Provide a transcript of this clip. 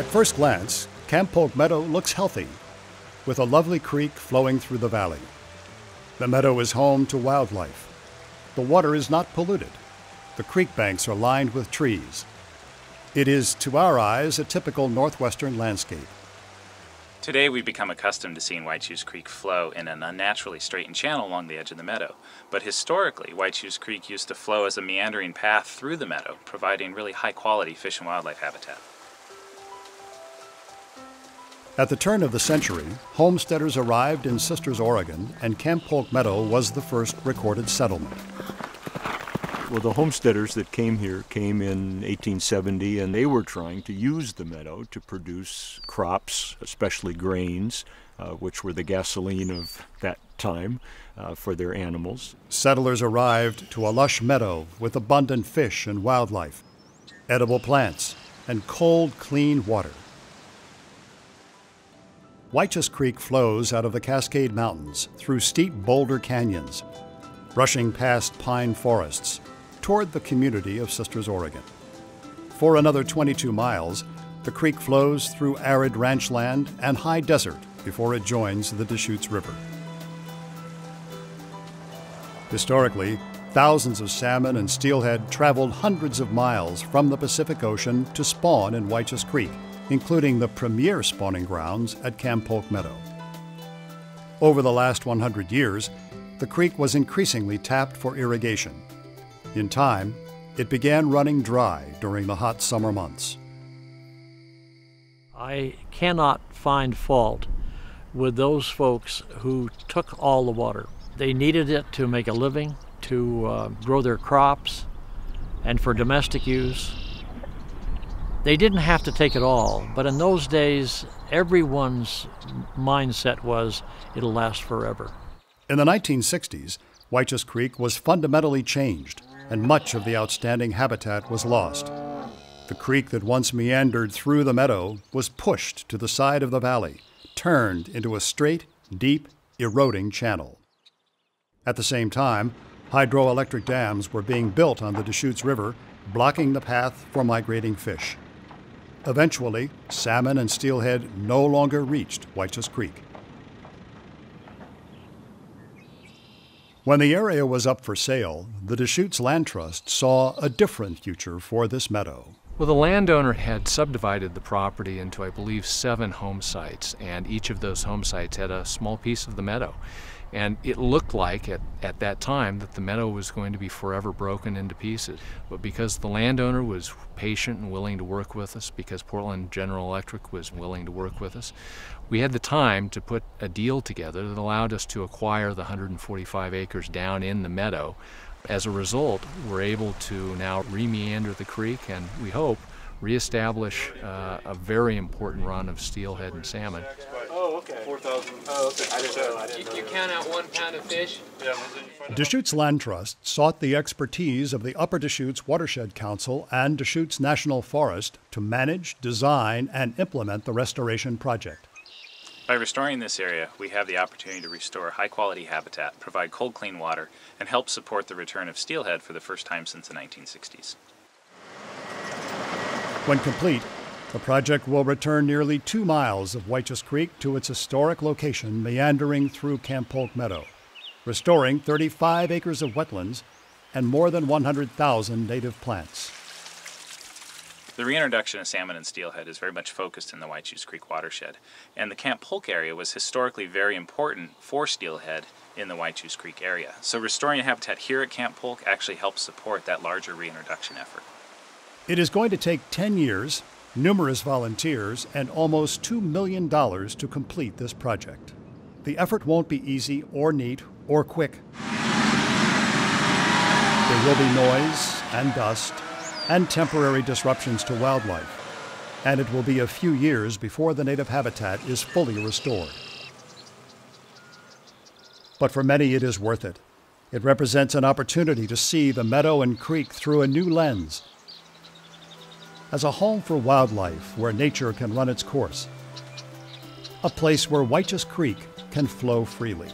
At first glance, Camp Polk Meadow looks healthy, with a lovely creek flowing through the valley. The meadow is home to wildlife. The water is not polluted. The creek banks are lined with trees. It is, to our eyes, a typical northwestern landscape. Today we've become accustomed to seeing Whychus Creek flow in an unnaturally straightened channel along the edge of the meadow. But historically, Whychus Creek used to flow as a meandering path through the meadow, providing really high quality fish and wildlife habitat. At the turn of the century, homesteaders arrived in Sisters, Oregon, and Camp Polk Meadow was the first recorded settlement. Well, the homesteaders that came here came in 1870 and they were trying to use the meadow to produce crops, especially grains, uh, which were the gasoline of that time uh, for their animals. Settlers arrived to a lush meadow with abundant fish and wildlife, edible plants, and cold, clean water. Whychus Creek flows out of the Cascade Mountains through steep boulder canyons, rushing past pine forests toward the community of Sisters, Oregon. For another 22 miles, the creek flows through arid ranch land and high desert before it joins the Deschutes River. Historically, thousands of salmon and steelhead traveled hundreds of miles from the Pacific Ocean to spawn in Whychus Creek, including the premier spawning grounds at Camp Polk Meadow. Over the last 100 years, the creek was increasingly tapped for irrigation, in time, it began running dry during the hot summer months. I cannot find fault with those folks who took all the water. They needed it to make a living, to uh, grow their crops, and for domestic use. They didn't have to take it all, but in those days, everyone's mindset was it'll last forever. In the 1960s, Whychus Creek was fundamentally changed and much of the outstanding habitat was lost. The creek that once meandered through the meadow was pushed to the side of the valley, turned into a straight, deep, eroding channel. At the same time, hydroelectric dams were being built on the Deschutes River, blocking the path for migrating fish. Eventually, salmon and steelhead no longer reached Whychus Creek. When the area was up for sale, the Deschutes Land Trust saw a different future for this meadow. Well, the landowner had subdivided the property into, I believe, seven home sites, and each of those home sites had a small piece of the meadow. And it looked like at, at that time that the meadow was going to be forever broken into pieces. But because the landowner was patient and willing to work with us, because Portland General Electric was willing to work with us, we had the time to put a deal together that allowed us to acquire the 145 acres down in the meadow. As a result, we're able to now remeander the creek and we hope reestablish uh, a very important run of steelhead and salmon. Oh, okay. 4,000. Oh, okay. I didn't know. I didn't you, you count out one pound of fish? Yeah. Deschutes Land Trust sought the expertise of the Upper Deschutes Watershed Council and Deschutes National Forest to manage, design, and implement the restoration project. By restoring this area, we have the opportunity to restore high quality habitat, provide cold clean water, and help support the return of steelhead for the first time since the 1960s. When complete, the project will return nearly two miles of Whychus Creek to its historic location meandering through Camp Polk Meadow, restoring 35 acres of wetlands and more than 100,000 native plants. The reintroduction of salmon and steelhead is very much focused in the Whychus Creek watershed, and the Camp Polk area was historically very important for steelhead in the Whychus Creek area. So restoring habitat here at Camp Polk actually helps support that larger reintroduction effort. It is going to take 10 years numerous volunteers, and almost $2 million to complete this project. The effort won't be easy or neat or quick. There will be noise and dust and temporary disruptions to wildlife, and it will be a few years before the native habitat is fully restored. But for many, it is worth it. It represents an opportunity to see the meadow and creek through a new lens as a home for wildlife where nature can run its course, a place where Whychus Creek can flow freely.